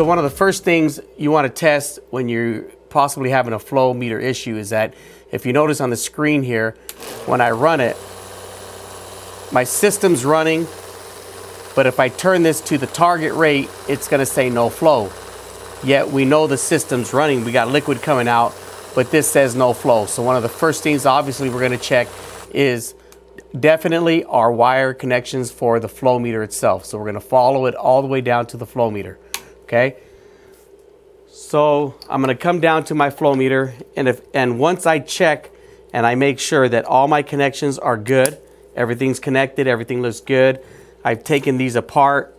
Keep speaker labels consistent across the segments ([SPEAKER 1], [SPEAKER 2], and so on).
[SPEAKER 1] So one of the first things you want to test when you're possibly having a flow meter issue is that if you notice on the screen here, when I run it, my system's running, but if I turn this to the target rate, it's gonna say no flow. Yet we know the system's running, we got liquid coming out, but this says no flow. So one of the first things obviously we're gonna check is definitely our wire connections for the flow meter itself. So we're gonna follow it all the way down to the flow meter, okay? So I'm gonna come down to my flow meter and if and once I check and I make sure that all my connections are good, everything's connected, everything looks good. I've taken these apart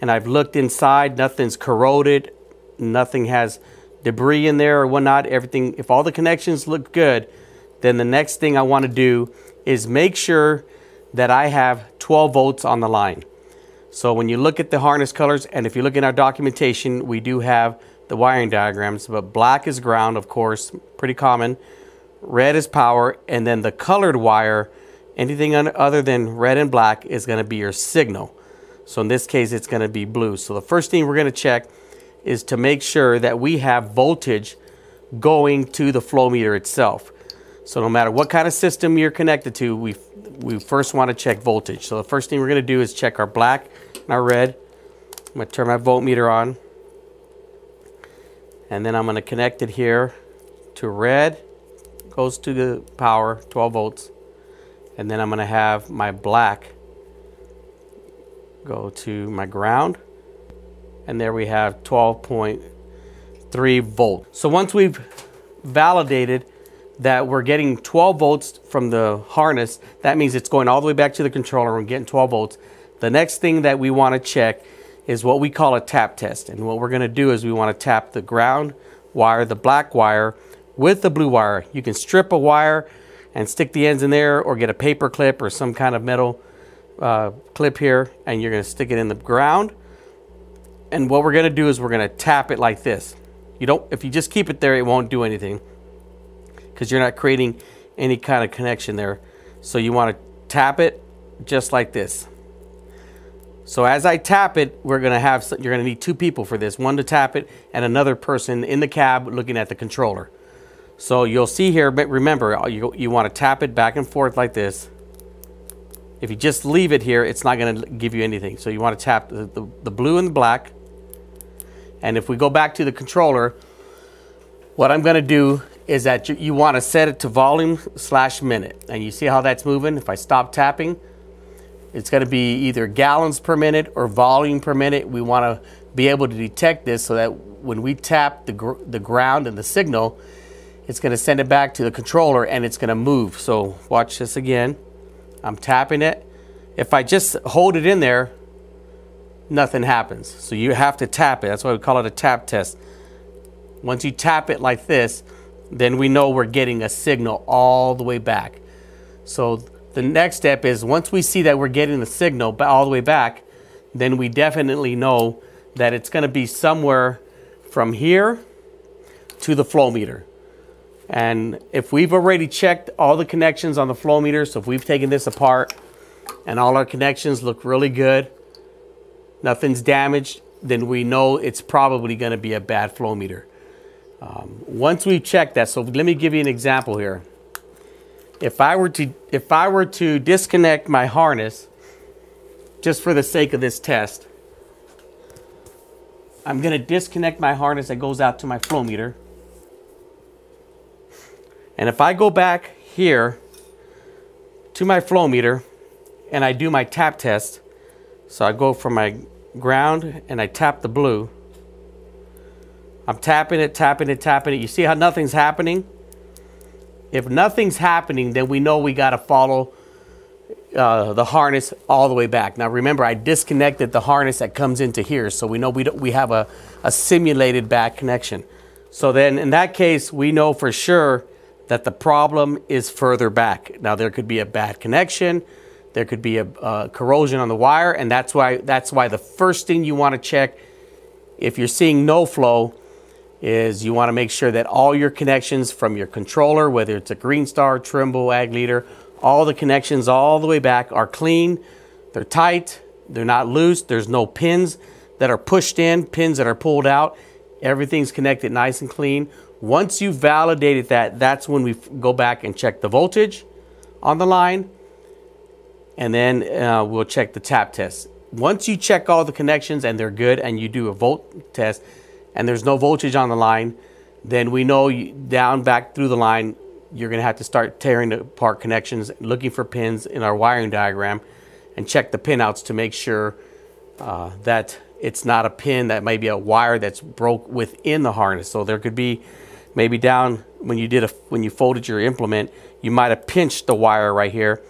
[SPEAKER 1] and I've looked inside, nothing's corroded, nothing has debris in there or whatnot. Everything, if all the connections look good, then the next thing I wanna do is make sure that I have 12 volts on the line. So when you look at the harness colors, and if you look in our documentation, we do have the wiring diagrams, but black is ground, of course, pretty common. Red is power, and then the colored wire, anything other than red and black is gonna be your signal. So in this case, it's gonna be blue. So the first thing we're gonna check is to make sure that we have voltage going to the flow meter itself. So no matter what kind of system you're connected to, we, we first wanna check voltage. So the first thing we're gonna do is check our black our red. I'm gonna turn my voltmeter on. And then I'm gonna connect it here to red, goes to the power, 12 volts. And then I'm gonna have my black go to my ground. And there we have 12.3 volt. So once we've validated that we're getting 12 volts from the harness, that means it's going all the way back to the controller and getting 12 volts. The next thing that we want to check is what we call a tap test. And what we're going to do is we want to tap the ground wire, the black wire, with the blue wire. You can strip a wire and stick the ends in there or get a paper clip or some kind of metal uh, clip here and you're going to stick it in the ground. And what we're going to do is we're going to tap it like this. You don't, if you just keep it there, it won't do anything because you're not creating any kind of connection there. So you want to tap it just like this. So as I tap it, we're gonna have, you're gonna need two people for this, one to tap it and another person in the cab looking at the controller. So you'll see here, but remember, uh, you, you wanna tap it back and forth like this. If you just leave it here, it's not gonna give you anything. So you wanna tap the, the, the blue and the black. And if we go back to the controller, what I'm gonna do is that you, you wanna set it to volume slash minute. And you see how that's moving? If I stop tapping, it's going to be either gallons per minute or volume per minute. We want to be able to detect this so that when we tap the, gr the ground and the signal, it's going to send it back to the controller and it's going to move. So watch this again. I'm tapping it. If I just hold it in there, nothing happens. So you have to tap it. That's why we call it a tap test. Once you tap it like this, then we know we're getting a signal all the way back. So the next step is once we see that we're getting the signal all the way back, then we definitely know that it's going to be somewhere from here to the flow meter. And if we've already checked all the connections on the flow meter, so if we've taken this apart and all our connections look really good, nothing's damaged, then we know it's probably going to be a bad flow meter. Um, once we've checked that, so let me give you an example here if I were to if I were to disconnect my harness just for the sake of this test, I'm going to disconnect my harness that goes out to my flow meter. And if I go back here to my flow meter and I do my tap test, so I go from my ground and I tap the blue. I'm tapping it, tapping it, tapping it. You see how nothing's happening? If nothing's happening, then we know we got to follow uh, the harness all the way back. Now remember, I disconnected the harness that comes into here, so we know we, we have a, a simulated bad connection. So then in that case, we know for sure that the problem is further back. Now there could be a bad connection, there could be a, a corrosion on the wire, and that's why, that's why the first thing you want to check if you're seeing no flow is you want to make sure that all your connections from your controller, whether it's a Green Star, Trimble, Ag Leader, all the connections all the way back are clean, they're tight, they're not loose, there's no pins, that are pushed in, pins that are pulled out, everything's connected nice and clean. Once you've validated that, that's when we go back and check the voltage on the line, and then uh, we'll check the tap test. Once you check all the connections and they're good and you do a volt test and there's no voltage on the line, then we know you, down back through the line, you're gonna have to start tearing apart connections, looking for pins in our wiring diagram and check the pinouts to make sure uh, that it's not a pin, that may be a wire that's broke within the harness. So there could be maybe down when you did a, when you folded your implement, you might have pinched the wire right here.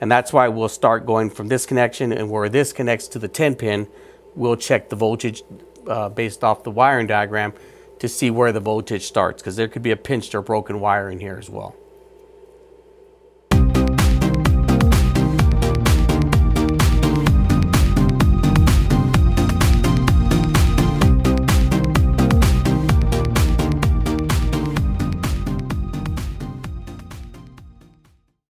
[SPEAKER 1] And that's why we'll start going from this connection and where this connects to the 10 pin, we'll check the voltage uh, based off the wiring diagram to see where the voltage starts because there could be a pinched or broken wire in here as well.